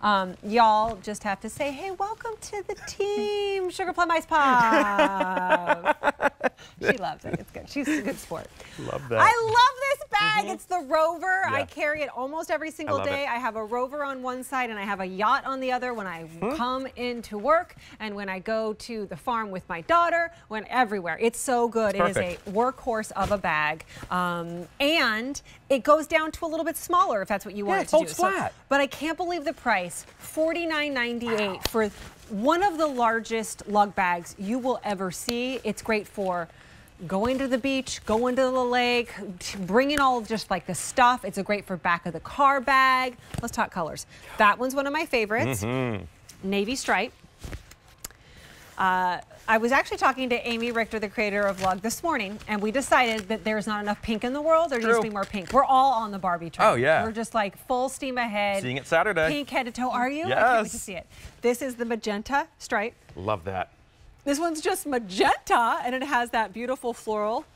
Um, y'all just have to say, hey, welcome to the team, Sugar Plum Ice Pop. she loves it. It's good. She's a good sport. Love that. I love this bag. It's the Rover. I carry it almost every single love day. it. I have a Rover on one side and I have a yacht on the other when I Hmm? come into work and when I go to the farm with my daughter, when everywhere. It's so good. It's It is a workhorse of a bag. Um, and it goes down to a little bit smaller if that's what you want Yeah, it it to folds do. So- flat. but I can't believe the price $49.98 for one of the largest lug bags you will ever see. It's great for going to the beach, going to the lake, bringing all just like the stuff. It's a great for back of the car bag. Let's talk colors. That one's one of my favorites. Navy stripe. Uh, I was actually talking to Amy Richter, the creator of Lug, this morning, and we decided that there's not enough pink in the world. There needs to be more pink. We're all on the Barbie train. Oh, yeah. We're just like full steam ahead. Seeing it Saturday. Pink head to toe. Are you? I can't wait to Yes. see it. This is the magenta stripe. Love that. This one's just magenta, and it has that beautiful floral.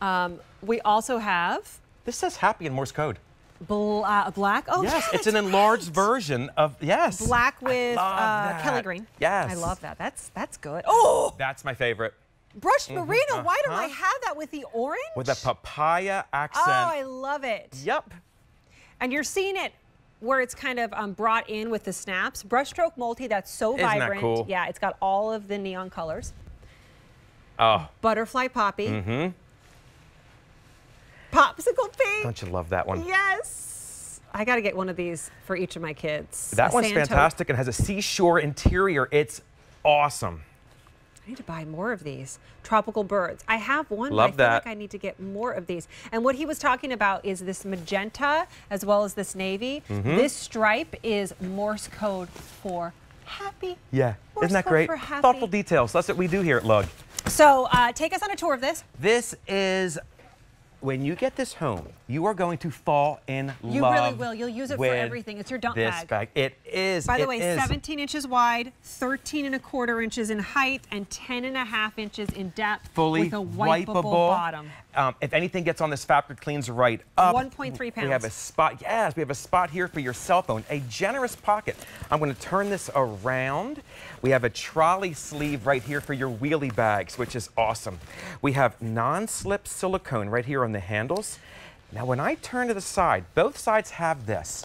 Um, we also have This says happy in Morse code. bl- uh, black. Oh, yes, yeah, it's an enlarged right. version of yes. Black with uh. Kelly green. Yes. I love that. That's that's good. Oh, That's my favorite. brushed merino. Why don't I have that with the orange? With a papaya accent. Oh, I love it. Yep. And you're seeing it where it's kind of um, brought in with the snaps. Brushstroke multi, that's so Isn't that vibrant. cool? Yeah, it's got all of the neon colors. Oh, Butterfly poppy. mm-hmm. Popsicle pink. Don't you love that one? Yes. I got to get one of these for each of my kids. That A one's Sand Taupe. fantastic and has a seashore interior. It's awesome. I need to buy more of these. Tropical birds. I have one, Love but I feel that. like I need to get more of these. And what he was talking about is this magenta as well as this navy. Mm-hmm. This stripe is Morse code for happy. Yeah. Morse Isn't that great? Thoughtful details. That's what we do here at Lug. So uh, take us on a tour of this. This is when you get this home, you are going to fall in You love. You really will. You'll use it for everything. It's your dump this bag. bag. It is. By the way, is. 17 inches wide, 13 and a quarter inches in height, and 10 and a half inches in depth fully with a wipeable, bottom. Um, if anything gets on this fabric, cleans right up. 1.3 We have a spot. Yes, we have a spot here for your cell phone. A generous pocket. I'm going to turn this around. We have a trolley sleeve right here for your wheelie bags, which is awesome. We have non-slip silicone right here on the handles. Now, when I turn to the side, both sides have this.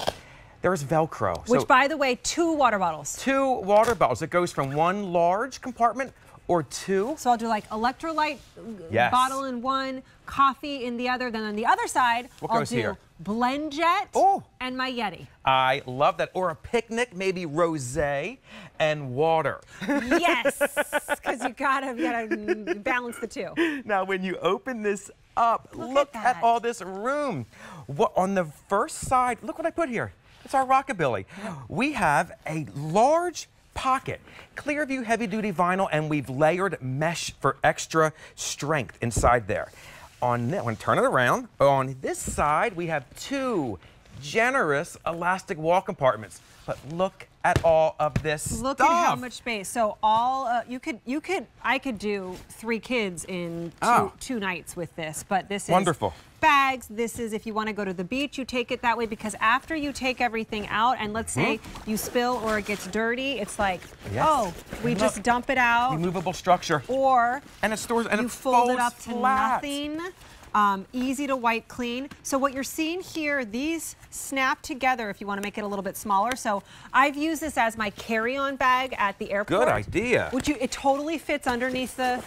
There's Velcro. Which, So- by the way, two water bottles. two water bottles. It goes from one large compartment or two. So I'll do like electrolyte uh, Yes. bottle in one, coffee in the other. Then on the other side, What I'll do here? BlendJet Oh. and my Yeti. I love that. Or a picnic, maybe rosé and water. Yes, because you gotta, you gotta balance the two. now, when you open this up, Look look, at at, all this room. What on the first side? Look what I put here. It's our rockabilly. We have a large pocket, Clearview heavy duty vinyl, and we've layered mesh for extra strength inside there. On that one, turn it around. On this side, we have two generous elastic wall compartments. But look at all of this Look stuff. at how much space. So all uh, you could, you could, I could do three kids in two, Oh. two nights with this. But this is Wonderful. bags. This is if you want to go to the beach, you take it that way because after you take everything out, and let's say you spill or it gets dirty, it's like, Hmm? Yes. oh, we Look. just dump it out, Removable structure. or And it stores and you it fold it up to flat. nothing. Um, easy to wipe clean. So what you're seeing here, these snap together if you want to make it a little bit smaller. So I've used this as my carry-on bag at the airport. Good idea. Which you, it totally fits underneath the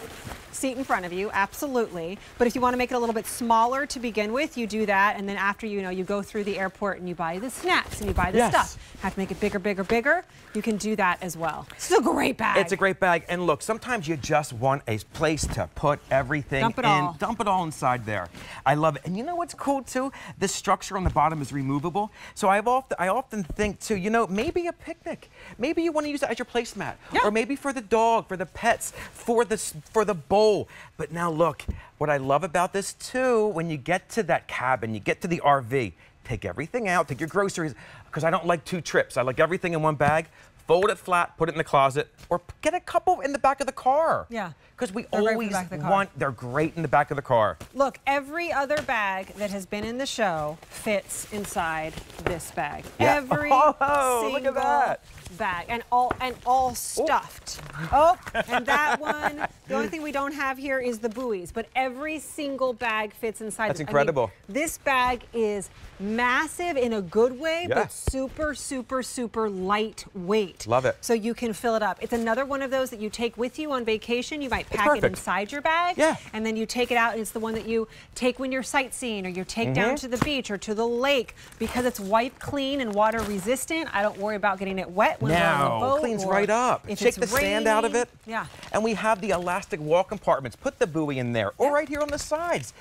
seat in front of you, absolutely. But if you want to make it a little bit smaller to begin with, you do that, and then after you know you go through the airport and you buy the snacks and you buy the Yes. stuff. Have to make it bigger, bigger, bigger. You can do that as well. It's a great bag. It's a great bag. And look, sometimes you just want a place to put everything Dump it in. all. Dump it all inside there. I love it. And you know what's cool too? The structure on the bottom is removable. So I've often I often think too, you know, maybe a picnic. Maybe you want to use it as your placemat. Yeah. Or maybe for the dog, for the pets, for the for the bowl. Oh, but now look, what I love about this too, when you get to that cabin, you get to the RV, take everything out, take your groceries, because I don't like two trips. I like everything in one bag. fold it flat, put it in the closet, or get a couple in the back of the car. Yeah. Because we They're always the want, they're great in the back of the car. Look, every other bag that has been in the show fits inside this bag. Yeah. Every Oh, look at single that. bag, and all and all oh. stuffed. Oh, and that one. The only thing we don't have here is the buoys, but every single bag fits inside. That's this. I mean, incredible. this bag is massive in a good way, Yeah. but super, super, super lightweight. Love it. So you can fill it up. It's another one of those that you take with you on vacation. You might pack it inside your bag. Yeah. And then you take it out, and it's the one that you take when you're sightseeing or you take down Mm-hmm. to the beach or to the lake because it's wipe clean and water resistant. I don't worry about getting it wet when we're on the No, boat. cleans right up. If Shake it's the sand out of it. Yeah. And we have the elastic wall compartments. Put the buoy in there, or right here on the sides.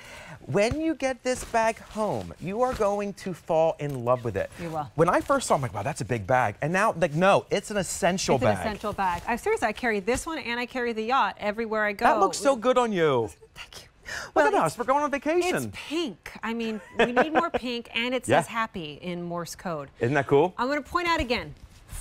When you get this bag home, you are going to fall in love with it. You will. When I first saw, it, I'm like, wow, that's a big bag. And now, like, no, it's an essential It's bag. an essential bag. I seriously, I carry this one and I carry the yacht everywhere I go. That looks so good on you. Thank you. Look Well, at us. We're going on vacation. It's pink. I mean, we need more pink, and it Yeah. says happy in Morse code. Isn't that cool? I'm going to point out again,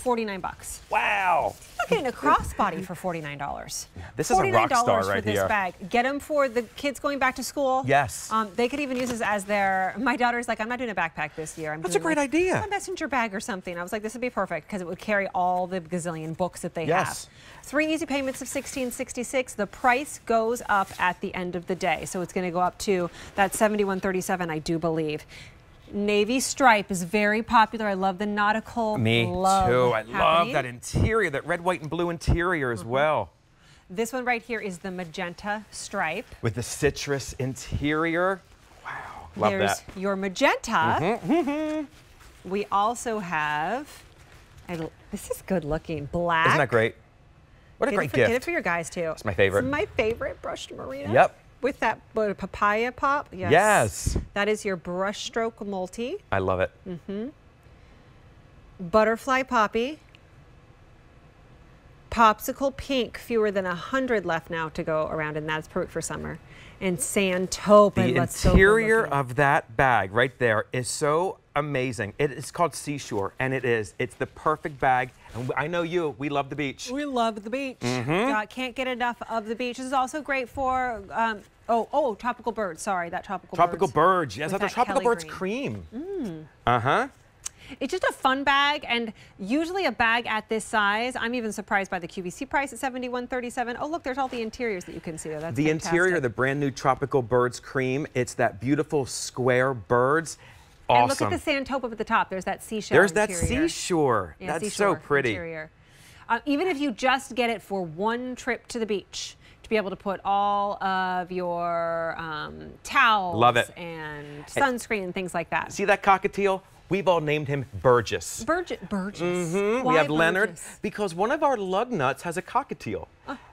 49 bucks. Wow. I'm getting a crossbody for $49. This is a rock $49 star for right this here. bag. Get them for the kids going back to school. Yes. Um, they could even use this as their. My daughter's like, I'm not doing a backpack this year. I'm That's a great like, idea. A messenger bag or something. I was like, this would be perfect because it would carry all the gazillion books that they Yes. have. Three easy payments of 1666. The price goes up at the end of the day, so it's going to go up to that 7137, I do believe. Navy stripe is very popular. I love the nautical. Me love too. I love that interior, that red, white, and blue interior as well. This one right here is the magenta stripe. With the citrus interior. Wow. Love There's that. your magenta. Mm-hmm, We also have, I this is good looking, black. Isn't that great? What a Get great it, for, gift. get it for your guys too. It's my favorite. It's my favorite brushed marina. Yep. With that papaya pop. Yes. Yes. That is your brushstroke multi. I love it. Mm. Butterfly poppy. Popsicle pink, fewer than a hundred left now to go around, and that's perfect for summer. And sand taupe. The let's interior of that bag right there is so amazing. It is called Seashore, and it is. It's the perfect bag. And I know you. We love the beach. We love the beach. Mm-hmm. Uh, can't get enough of the beach. This is also great for um, oh oh tropical birds. Sorry, that tropical Tropical birds. birds. Yes, that's a tropical Kelly birds green. cream. Uh huh. It's just a fun bag, and usually a bag at this size. I'm even surprised by the QVC price at 71.37. Oh look, there's all the interiors that you can see there. That's The interior, fantastic. the brand new tropical birds cream. It's that beautiful square birds. Awesome. And look at the up at the top. There's that seashell. There's that seashore. Yeah, That's seashore so pretty. Interior. Uh, even if you just get it for one trip to the beach, to be able to put all of your um, towels Love it. and sunscreen and things like that. See that cockatiel? We've all named him Burgess. Burgess. Burgess. Mhm, Why We have Leonard because one of our lug nuts has a cockatiel,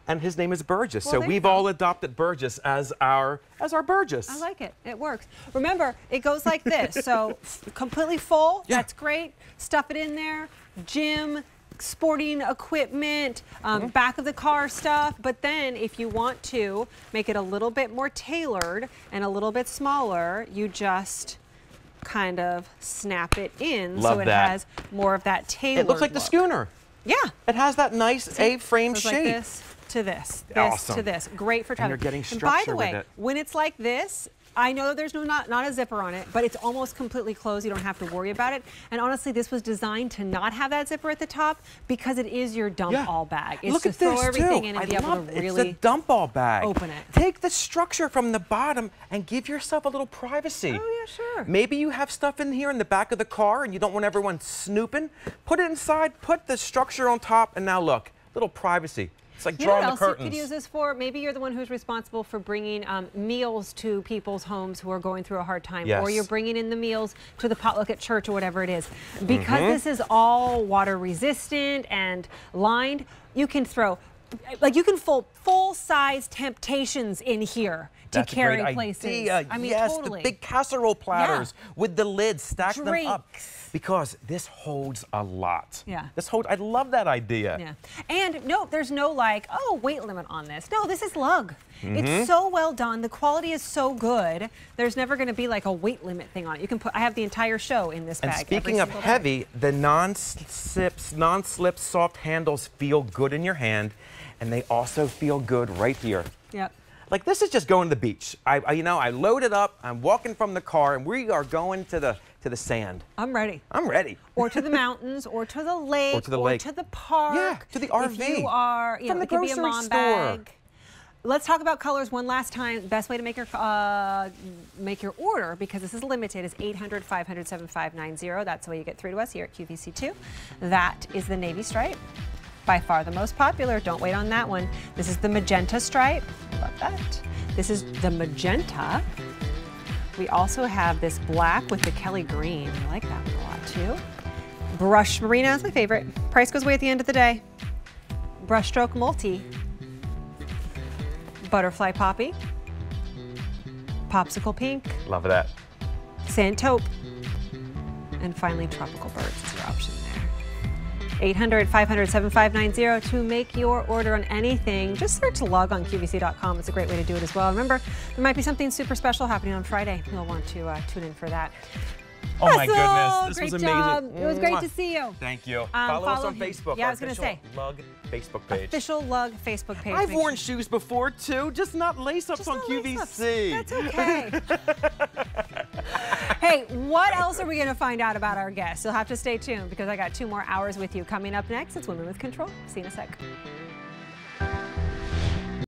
and his name is Burgess. Well, so we've all adopted Burgess as our as our Burgess. I like it. It works. Remember, it goes like this. So completely full. Yeah. That's great. Stuff it in there. Gym, sporting equipment, um, Mm-hmm. back of the car stuff. But then, if you want to make it a little bit more tailored and a little bit smaller, you just kind of snap it in so it that. has more of that tailored. It looks like the schooner. Yeah. It has that nice A-frame shape. like this to this, this Awesome. to this. Great for And you're traveling. getting And by structure the way, it. when it's like this, I know there's no not, not a zipper on it, but it's almost completely closed. You don't have to worry about it. And honestly, this was designed to not have that zipper at the top because it is your dump Yeah. all bag. It's Look to at throw this everything too. in and I be able to It's really a dump all bag. open it. Take the structure from the bottom and give yourself a little privacy. Oh, yeah, sure. Maybe you have stuff in here in the back of the car and you don't want everyone snooping. Put it inside. Put the structure on top, and now look, little privacy. It's like You know drawing what the else you could use this for? Maybe you're the one who's responsible for bringing um, meals to people's homes who are going through a hard time, or you're bringing in the meals to the potluck at church or whatever it is. Because Mm-hmm. this is all water resistant and lined, you can throw. Like you can fold full size Temp-tations in here to That's carry places. idea. I mean, yes, totally. the big casserole platters with the lids, stack them up. Because this holds a lot. Yeah. This hold. I love that idea. Yeah. And no, there's no like, oh, weight limit on this. No, this is lug. Mm-hmm. It's so well done. The quality is so good. There's never going to be like a weight limit thing on it. You can put. I have the entire show in this And bag. every speaking of day. heavy, the non-slips, non-slip soft handles feel good in your hand, and they also feel good right here. Yep. Like this is just going to the beach. I, I you know, I load it up. I'm walking from the car, and we are going to the to the sand. I'm ready. I'm ready. or to the mountains, or to the lake, or to the lake. to the park. Yeah, to the If RV. you are, you From know, the it could be a grocery mom store. bag. Let's talk about colors one last time. Best way to make your uh, make your order because this is limited is 800 500 7590. That's the way you get through to us here at QVC2. That is the navy stripe. By far the most popular. Don't wait on that one. This is the magenta stripe. Love that. This is the magenta. We also have this black with the Kelly green. I like that one a lot too. Brush Marina is my favorite. Price goes away at the end of the day. Brushstroke Multi. Butterfly Poppy. Popsicle Pink. Love that. Sand Taupe. And finally, Tropical Birds is your option. 800 500 7590 to make your order on anything. Just search Lug on QVC.com. It's a great way to do it as well. Remember, there might be something super special happening on Friday. You'll want to uh, tune in for that. Oh my goodness, this great was amazing. job. It was great to see you. Thank you. Um, follow, us on him. Facebook. Yeah, I was gonna say. Lug Facebook page. Official Lug Facebook page. I've Make worn sure- shoes before too, just not lace ups Just on not lace-ups. QVC. That's okay. hey, what else are we going to find out about our guests? You'll have to stay tuned because I got two more hours with you. Coming up next, it's Women with Control. See you in a sec.